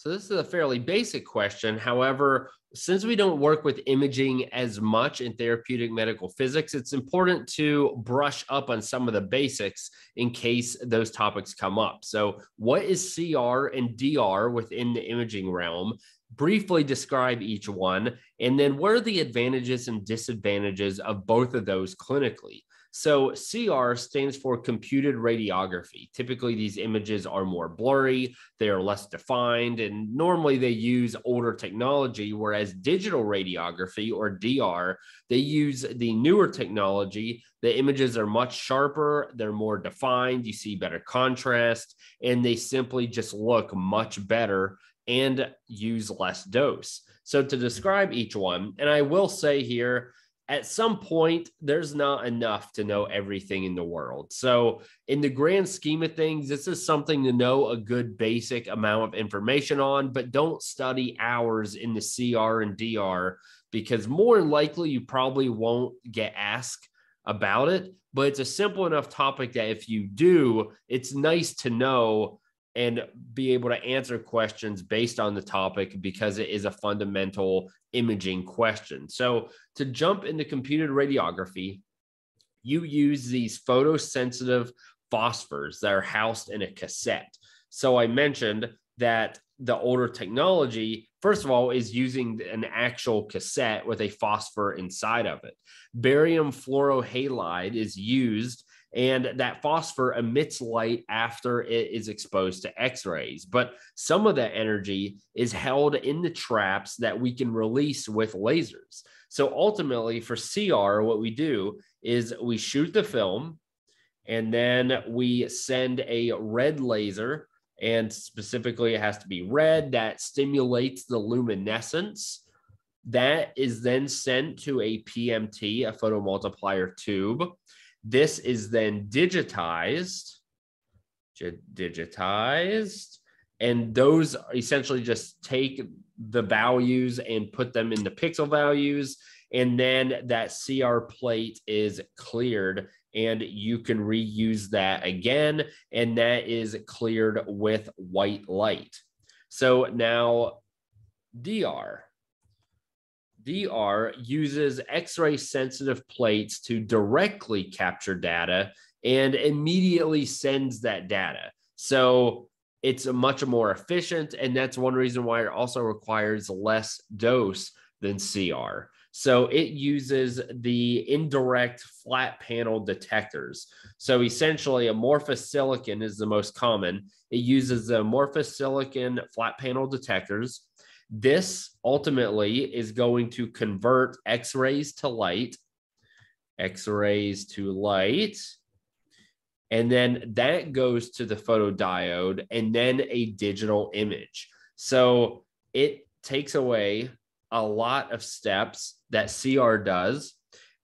So this is a fairly basic question. However, since we don't work with imaging as much in therapeutic medical physics, it's important to brush up on some of the basics in case those topics come up. So, what is CR and DR within the imaging realm? Briefly describe each one, and then what are the advantages and disadvantages of both of those clinically? So CR stands for computed radiography. Typically, these images are more blurry, they are less defined, and normally they use older technology, whereas digital radiography or DR, they use the newer technology. The images are much sharper, they're more defined, you see better contrast, and they simply just look much better and use less dose. So, to mm-hmm. describe each one, and I will say here, at some point, there's not enough to know everything in the world. So, in the grand scheme of things, this is something to know a good basic amount of information on, but don't study hours in the CR and DR because more than likely you probably won't get asked about it. But it's a simple enough topic that if you do, it's nice to know and be able to answer questions based on the topic because it is a fundamental imaging question. So, to jump into computed radiography, you use these photosensitive phosphors that are housed in a cassette. So, I mentioned that the older technology, first of all, is using an actual cassette with a phosphor inside of it. Barium fluorohalide is used and that phosphor emits light after it is exposed to x rays. But some of that energy is held in the traps that we can release with lasers. So ultimately, for CR, what we do is we shoot the film and then we send a red laser. And specifically, it has to be red that stimulates the luminescence. That is then sent to a PMT, a photomultiplier tube this is then digitized, digitized, and those essentially just take the values and put them in the pixel values. And then that CR plate is cleared and you can reuse that again. And that is cleared with white light. So now DR. DR uses X ray sensitive plates to directly capture data and immediately sends that data. So it's much more efficient, and that's one reason why it also requires less dose than CR. So it uses the indirect flat panel detectors. So essentially, amorphous silicon is the most common. It uses the amorphous silicon flat panel detectors this ultimately is going to convert X rays to light, X rays to light. And then that goes to the photodiode and then a digital image. So it takes away a lot of steps that CR does.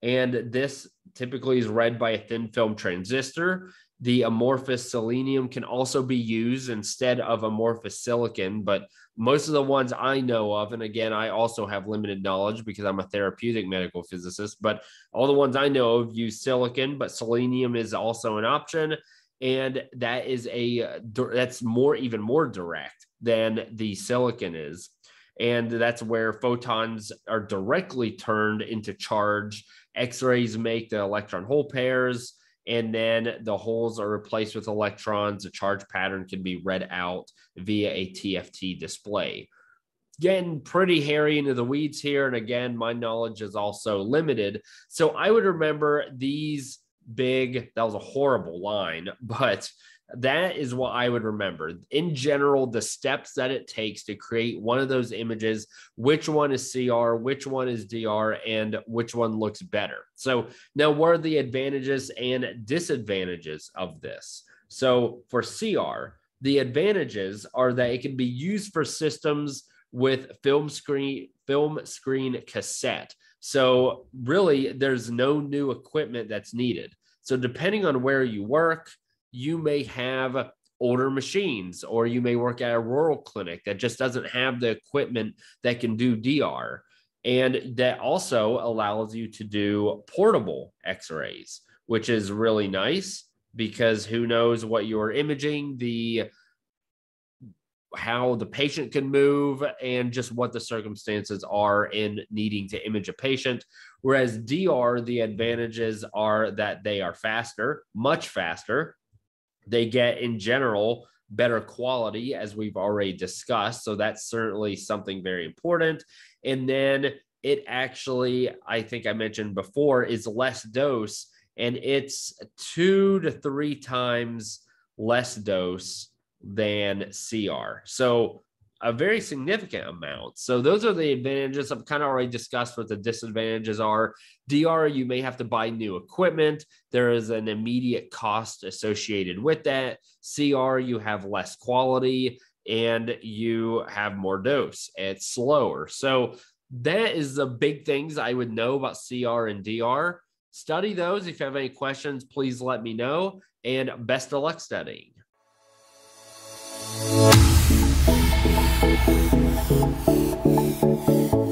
And this typically is read by a thin film transistor. The amorphous selenium can also be used instead of amorphous silicon, but most of the ones I know of, and again, I also have limited knowledge because I'm a therapeutic medical physicist, but all the ones I know of use silicon, but selenium is also an option. And that is a that's more even more direct than the silicon is. And that's where photons are directly turned into charge. X rays make the electron hole pairs and then the holes are replaced with electrons. The charge pattern can be read out via a TFT display. Getting pretty hairy into the weeds here. And again, my knowledge is also limited. So I would remember these big, that was a horrible line, but that is what I would remember. In general, the steps that it takes to create one of those images, which one is CR, which one is DR, and which one looks better. So, now what are the advantages and disadvantages of this? So, for CR, the advantages are that it can be used for systems with film screen film screen cassette. So, really, there's no new equipment that's needed. So, depending on where you work, you may have older machines or you may work at a rural clinic that just doesn't have the equipment that can do DR. And that also allows you to do portable x rays, which is really nice because who knows what you're imaging. The how the patient can move and just what the circumstances are in needing to image a patient. Whereas DR, the advantages are that they are faster, much faster. They get in general better quality, as we've already discussed. So that's certainly something very important. And then it actually, I think I mentioned before, is less dose and it's two to three times less dose than CR. So a very significant amount. So those are the advantages. I've kind of already discussed what the disadvantages are. DR, you may have to buy new equipment. There is an immediate cost associated with that. CR, you have less quality and you have more dose. It's slower. So that is the big things I would know about CR and DR. Study those. If you have any questions, please let me know. And best of luck studying. Thank you.